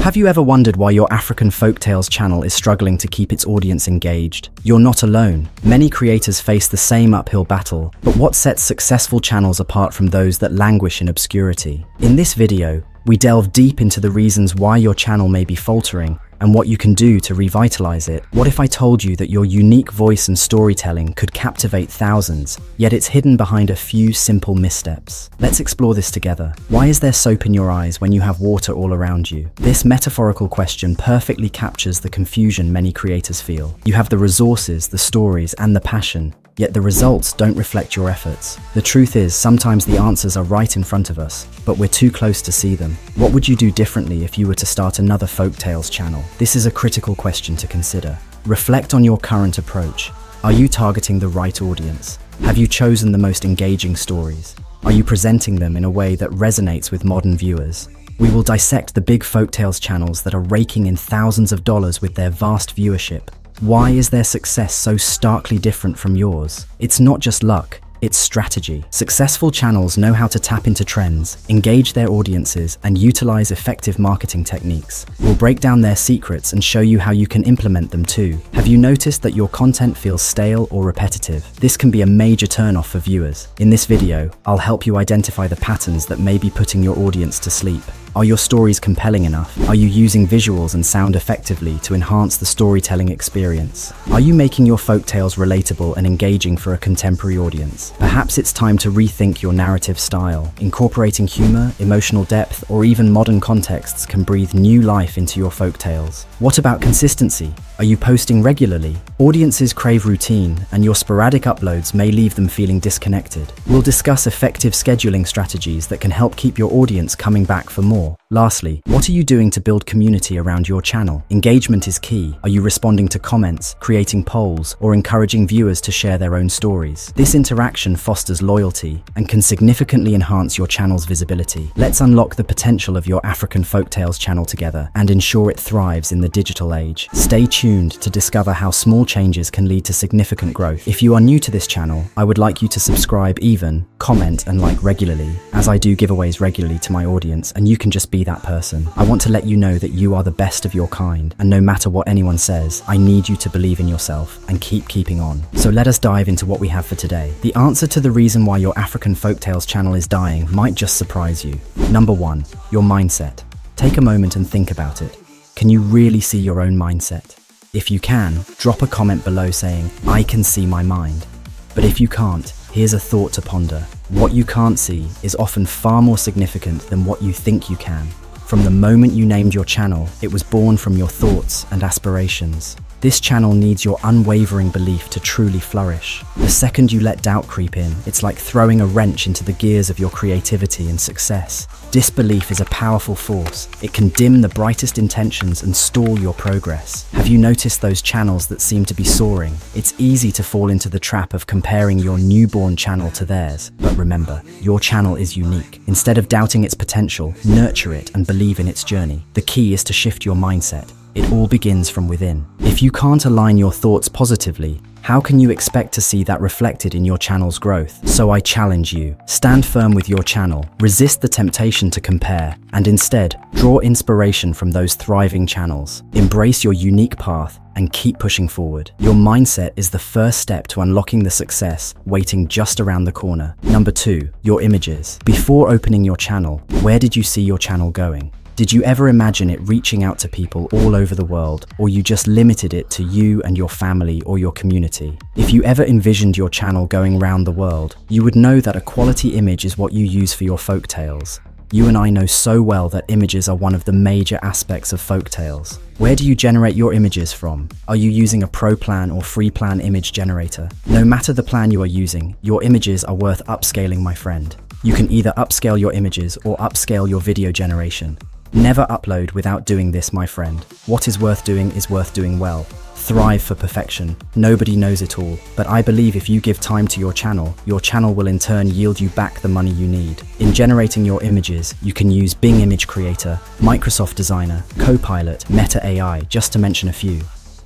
Have you ever wondered why your African Folktales channel is struggling to keep its audience engaged? You're not alone. Many creators face the same uphill battle, but what sets successful channels apart from those that languish in obscurity? In this video, we delve deep into the reasons why your channel may be faltering and what you can do to revitalize it. What if I told you that your unique voice and storytelling could captivate thousands, yet it's hidden behind a few simple missteps? Let's explore this together. Why is there soap in your eyes when you have water all around you? This metaphorical question perfectly captures the confusion many creators feel. You have the resources, the stories, and the passion, Yet the results don't reflect your efforts. The truth is, sometimes the answers are right in front of us, but we're too close to see them. What would you do differently if you were to start another folktales channel? This is a critical question to consider. Reflect on your current approach. Are you targeting the right audience? Have you chosen the most engaging stories? Are you presenting them in a way that resonates with modern viewers? We will dissect the big folktales channels that are raking in thousands of dollars with their vast viewership why is their success so starkly different from yours? It's not just luck, it's strategy. Successful channels know how to tap into trends, engage their audiences, and utilize effective marketing techniques. We'll break down their secrets and show you how you can implement them too. Have you noticed that your content feels stale or repetitive? This can be a major turnoff for viewers. In this video, I'll help you identify the patterns that may be putting your audience to sleep. Are your stories compelling enough? Are you using visuals and sound effectively to enhance the storytelling experience? Are you making your folk tales relatable and engaging for a contemporary audience? Perhaps it's time to rethink your narrative style. Incorporating humor, emotional depth, or even modern contexts can breathe new life into your folk tales. What about consistency? Are you posting regularly? Audiences crave routine, and your sporadic uploads may leave them feeling disconnected. We'll discuss effective scheduling strategies that can help keep your audience coming back for more. Lastly, what are you doing to build community around your channel? Engagement is key. Are you responding to comments, creating polls, or encouraging viewers to share their own stories? This interaction fosters loyalty and can significantly enhance your channel's visibility. Let's unlock the potential of your African Folktales channel together and ensure it thrives in the digital age. Stay tuned to discover how small changes can lead to significant growth. If you are new to this channel, I would like you to subscribe even, comment and like regularly, as I do giveaways regularly to my audience and you can just be that person. I want to let you know that you are the best of your kind, and no matter what anyone says, I need you to believe in yourself and keep keeping on. So let us dive into what we have for today. The answer to the reason why your African Folktales channel is dying might just surprise you. Number one, your mindset. Take a moment and think about it. Can you really see your own mindset? If you can, drop a comment below saying, I can see my mind. But if you can't, here's a thought to ponder. What you can't see is often far more significant than what you think you can. From the moment you named your channel, it was born from your thoughts and aspirations. This channel needs your unwavering belief to truly flourish. The second you let doubt creep in, it's like throwing a wrench into the gears of your creativity and success. Disbelief is a powerful force. It can dim the brightest intentions and stall your progress. Have you noticed those channels that seem to be soaring? It's easy to fall into the trap of comparing your newborn channel to theirs. But remember, your channel is unique. Instead of doubting its potential, nurture it and believe in its journey. The key is to shift your mindset. It all begins from within. If you can't align your thoughts positively, how can you expect to see that reflected in your channel's growth? So I challenge you, stand firm with your channel, resist the temptation to compare, and instead, draw inspiration from those thriving channels. Embrace your unique path and keep pushing forward. Your mindset is the first step to unlocking the success waiting just around the corner. Number two, your images. Before opening your channel, where did you see your channel going? Did you ever imagine it reaching out to people all over the world, or you just limited it to you and your family or your community? If you ever envisioned your channel going round the world, you would know that a quality image is what you use for your folk tales. You and I know so well that images are one of the major aspects of folk tales. Where do you generate your images from? Are you using a pro plan or free plan image generator? No matter the plan you are using, your images are worth upscaling, my friend. You can either upscale your images or upscale your video generation. Never upload without doing this, my friend. What is worth doing is worth doing well. Thrive for perfection. Nobody knows it all, but I believe if you give time to your channel, your channel will in turn yield you back the money you need. In generating your images, you can use Bing Image Creator, Microsoft Designer, Copilot, Meta AI, just to mention a few.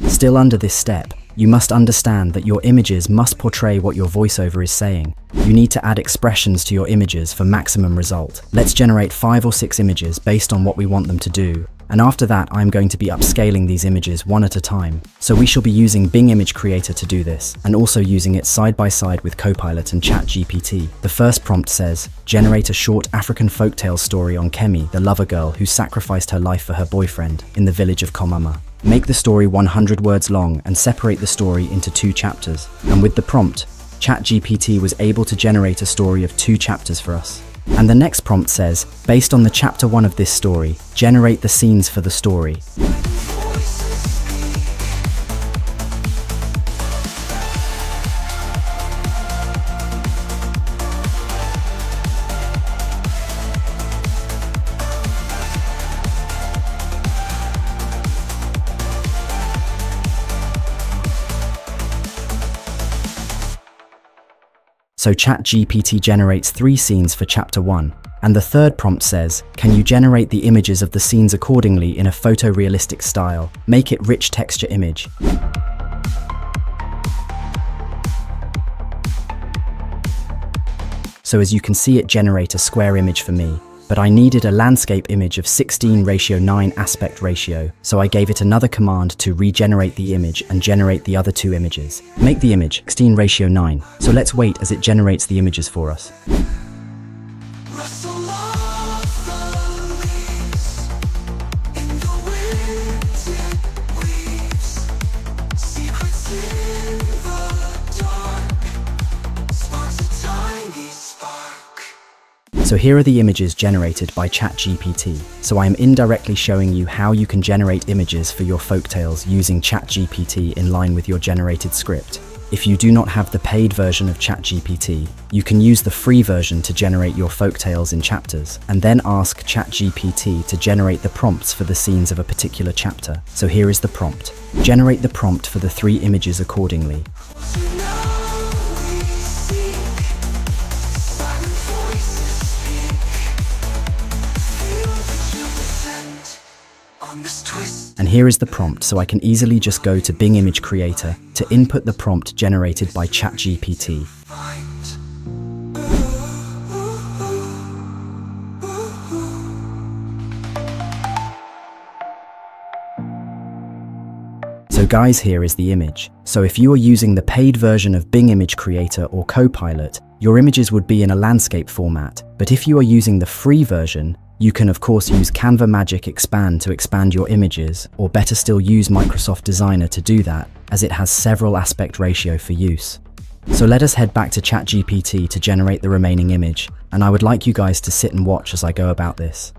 Still under this step, you must understand that your images must portray what your voiceover is saying. You need to add expressions to your images for maximum result. Let's generate five or six images based on what we want them to do, and after that I'm going to be upscaling these images one at a time. So we shall be using Bing Image Creator to do this, and also using it side by side with Copilot and ChatGPT. The first prompt says, generate a short African folktale story on Kemi, the lover girl who sacrificed her life for her boyfriend in the village of Komama. Make the story 100 words long and separate the story into two chapters. And with the prompt, ChatGPT was able to generate a story of two chapters for us. And the next prompt says, based on the chapter 1 of this story, generate the scenes for the story. So ChatGPT generates three scenes for chapter 1. And the third prompt says, can you generate the images of the scenes accordingly in a photorealistic style? Make it rich texture image. So as you can see it generate a square image for me, but I needed a landscape image of 16 ratio 9 aspect ratio, so I gave it another command to regenerate the image and generate the other two images. Make the image 16 ratio 9, so let's wait as it generates the images for us. So here are the images generated by ChatGPT. So I am indirectly showing you how you can generate images for your folktales using ChatGPT in line with your generated script. If you do not have the paid version of ChatGPT, you can use the free version to generate your folktales in chapters, and then ask ChatGPT to generate the prompts for the scenes of a particular chapter. So here is the prompt. Generate the prompt for the three images accordingly. And here is the prompt so I can easily just go to Bing Image Creator to input the prompt generated by ChatGPT. So guys, here is the image. So if you are using the paid version of Bing Image Creator or Copilot, your images would be in a landscape format. But if you are using the free version, you can of course use Canva Magic Expand to expand your images, or better still use Microsoft Designer to do that, as it has several aspect ratio for use. So let us head back to ChatGPT to generate the remaining image, and I would like you guys to sit and watch as I go about this.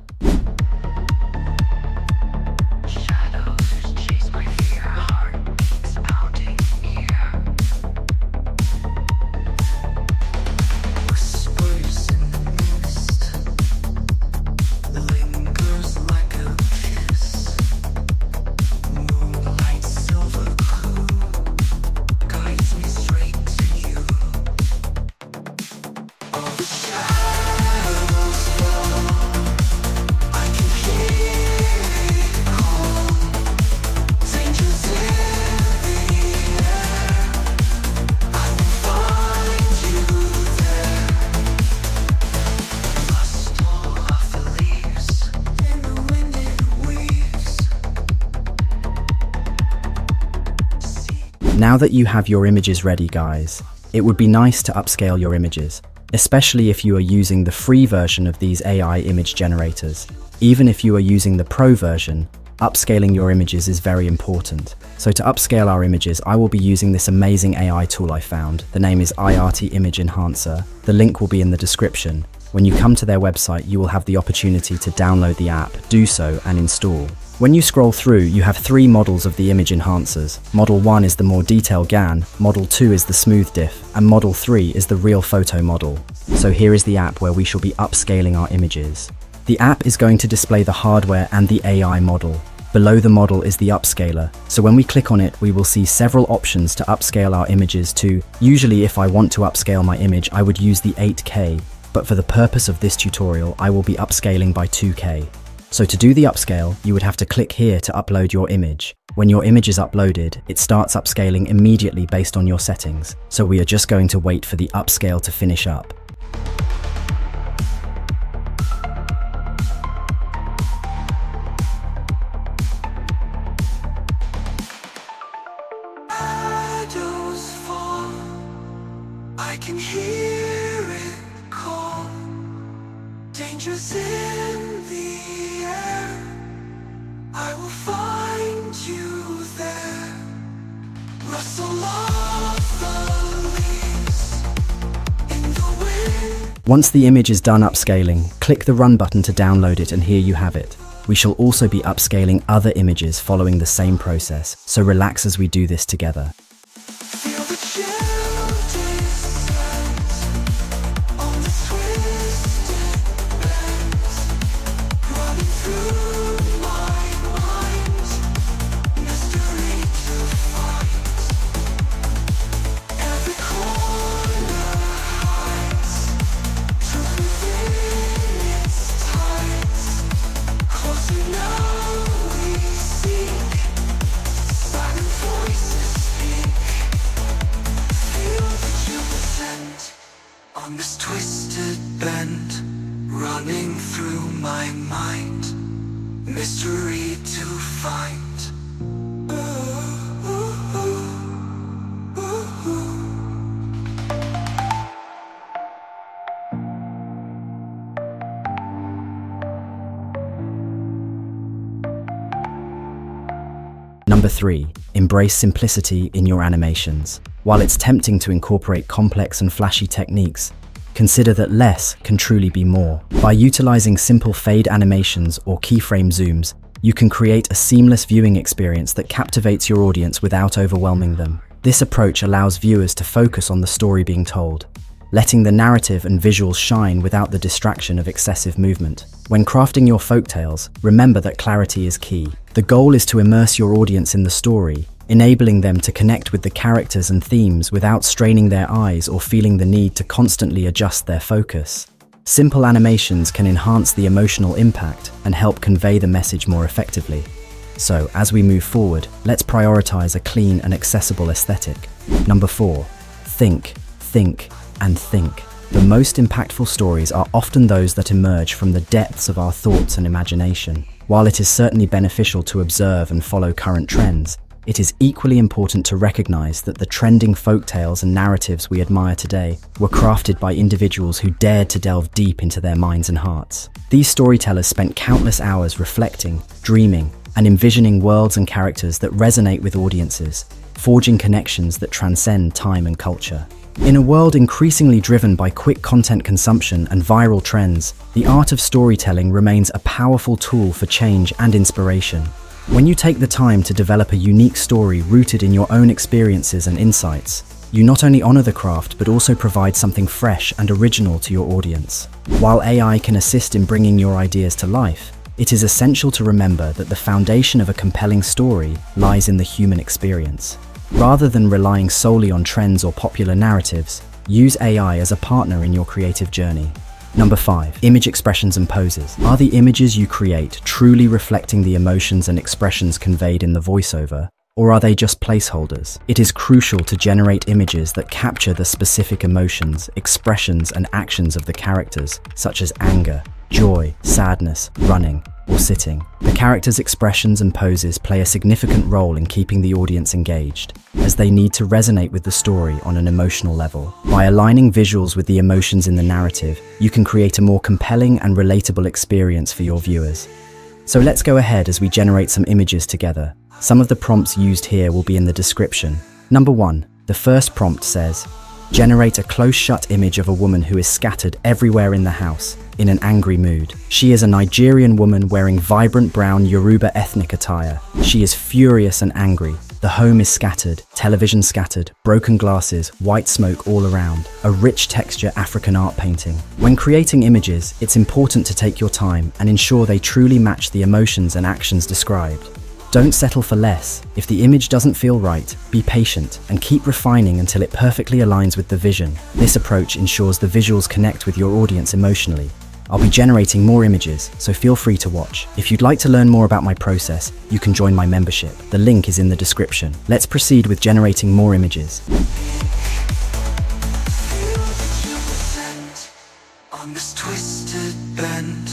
Now that you have your images ready guys, it would be nice to upscale your images, especially if you are using the free version of these AI image generators. Even if you are using the pro version, upscaling your images is very important. So to upscale our images, I will be using this amazing AI tool I found. The name is Aiarty Image Enhancer. The link will be in the description. When you come to their website, you will have the opportunity to download the app, do so and install. When you scroll through, you have three models of the image enhancers. Model 1 is the more detailed GAN, Model 2 is the smooth diff, and Model 3 is the real photo model. So here is the app where we shall be upscaling our images. The app is going to display the hardware and the AI model. Below the model is the upscaler, so when we click on it we will see several options to upscale our images to, usually if I want to upscale my image I would use the 8K, but for the purpose of this tutorial I will be upscaling by 2K. So to do the upscale, you would have to click here to upload your image. When your image is uploaded, it starts upscaling immediately based on your settings, so we are just going to wait for the upscale to finish up. I can hear it call. Air. Once the image is done upscaling, click the Run button to download it and here you have it. We shall also be upscaling other images following the same process, so relax as we do this together. Mystery to find. Number 3. Embrace simplicity in your animations. While it's tempting to incorporate complex and flashy techniques, consider that less can truly be more. By utilizing simple fade animations or keyframe zooms, you can create a seamless viewing experience that captivates your audience without overwhelming them. This approach allows viewers to focus on the story being told, letting the narrative and visuals shine without the distraction of excessive movement. When crafting your folktales, remember that clarity is key. The goal is to immerse your audience in the story, enabling them to connect with the characters and themes without straining their eyes or feeling the need to constantly adjust their focus. Simple animations can enhance the emotional impact and help convey the message more effectively. So, as we move forward, let's prioritize a clean and accessible aesthetic. Number 4. Think, think, and think. The most impactful stories are often those that emerge from the depths of our thoughts and imagination. While it is certainly beneficial to observe and follow current trends, it is equally important to recognize that the trending folktales and narratives we admire today were crafted by individuals who dared to delve deep into their minds and hearts. These storytellers spent countless hours reflecting, dreaming, and envisioning worlds and characters that resonate with audiences, forging connections that transcend time and culture. In a world increasingly driven by quick content consumption and viral trends, the art of storytelling remains a powerful tool for change and inspiration. When you take the time to develop a unique story rooted in your own experiences and insights, you not only honor the craft but also provide something fresh and original to your audience. While AI can assist in bringing your ideas to life, it is essential to remember that the foundation of a compelling story lies in the human experience. Rather than relying solely on trends or popular narratives, use AI as a partner in your creative journey. Number 5. Image expressions and poses. Are the images you create truly reflecting the emotions and expressions conveyed in the voiceover, or are they just placeholders? It is crucial to generate images that capture the specific emotions, expressions, and actions of the characters, such as anger, joy, sadness, running, or sitting. The characters' expressions and poses play a significant role in keeping the audience engaged, as they need to resonate with the story on an emotional level. By aligning visuals with the emotions in the narrative, you can create a more compelling and relatable experience for your viewers. So let's go ahead as we generate some images together. Some of the prompts used here will be in the description. Number 1. The first prompt says, Generate a close-shut image of a woman who is scattered everywhere in the house, in an angry mood. She is a Nigerian woman wearing vibrant brown Yoruba ethnic attire. She is furious and angry. The home is scattered, television scattered, broken glasses, white smoke all around, a rich texture African art painting. When creating images, it's important to take your time and ensure they truly match the emotions and actions described. Don't settle for less. If the image doesn't feel right, be patient and keep refining until it perfectly aligns with the vision. This approach ensures the visuals connect with your audience emotionally, I'll be generating more images, so feel free to watch. If you'd like to learn more about my process, you can join my membership. The link is in the description. Let's proceed with generating more images. On this twisted bend,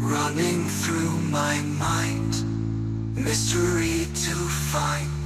running through my mind. Mystery to find.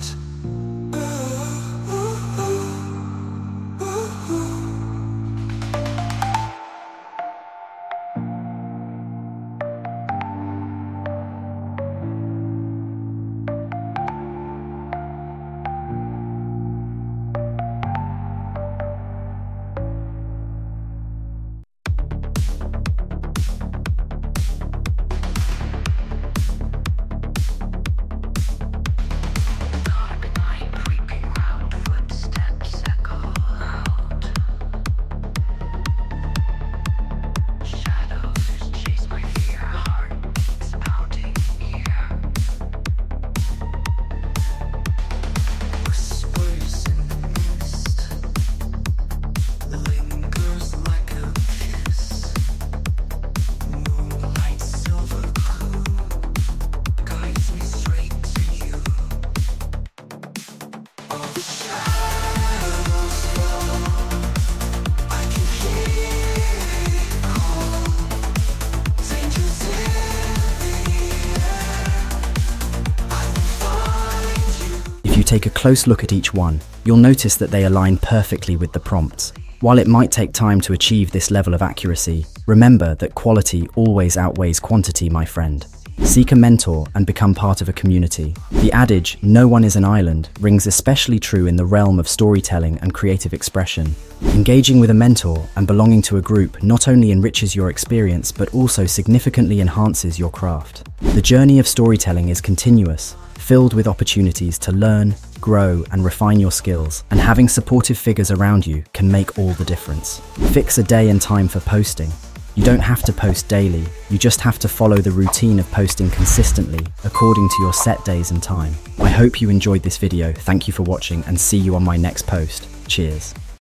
Take a close look at each one, you'll notice that they align perfectly with the prompts. While it might take time to achieve this level of accuracy, remember that quality always outweighs quantity, my friend. Seek a mentor and become part of a community. The adage, no one is an island, rings especially true in the realm of storytelling and creative expression. Engaging with a mentor and belonging to a group not only enriches your experience but also significantly enhances your craft. The journey of storytelling is continuous, filled with opportunities to learn, grow, and refine your skills, and having supportive figures around you can make all the difference. Fix a day and time for posting. You don't have to post daily, you just have to follow the routine of posting consistently according to your set days and time. I hope you enjoyed this video, thank you for watching, and see you on my next post. Cheers.